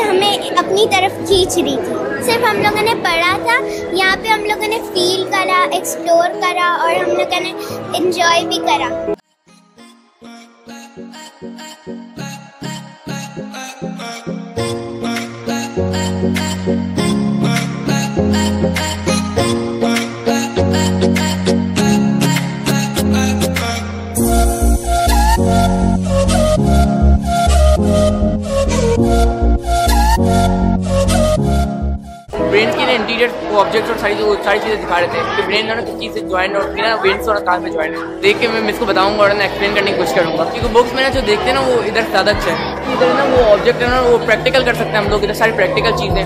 अपनी तरफ़ खींच रही थी। सिर्फ़ हम लोगों ने पढ़ा था, यहाँ पे हम लोगों ने फील करा एक्सप्लोर करा और हम लोगों ने इंजॉय भी करा। इंटीरियर ऑब्जेक्ट और सारी जो सारी चीज़ें दिखा रहे थे। कि ब्रेन दोनों किस चीज़ से ज्वाइन और फिर ना वेंट्स और कान में ज्वाइन है देख के मैं इसको बताऊँगा और ना एक्सप्लेन करने की कोशिश करूँगा। क्योंकि बुक्स में ना जो देखते हैं ना वो इधर ज़्यादा अच्छा है। इधर ना वो ऑब्जेक्ट है ना, वो प्रैक्टिकल कर सकते हैं हम लोग। इधर सारी प्रैक्टिकल चीज़ें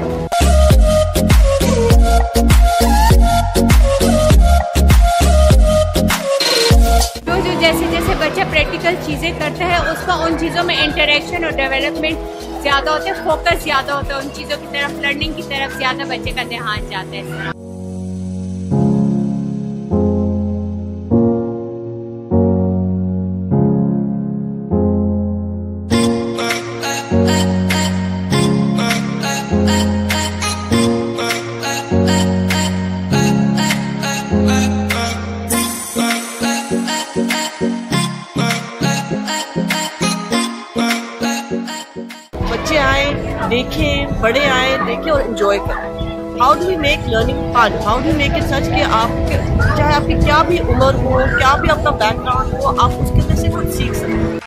तो जैसे जैसे बच्चा प्रैक्टिकल चीज़ें करता है, उसका उन चीज़ों में इंटरेक्शन और डेवलपमेंट ज़्यादा होते हैं फोकस ज़्यादा होता है, उन चीज़ों की तरफ़ लर्निंग की तरफ़ ज़्यादा बच्चे का ध्यान जाता है। देखें बड़े आए, देखें और इन्जॉय करें। How do we make learning fun how do make it such कि आप चाहे आपकी क्या भी उम्र हो, क्या भी आपका बैकग्राउंड हो, आप उसके अंदर से कुछ सीख सकते हैं।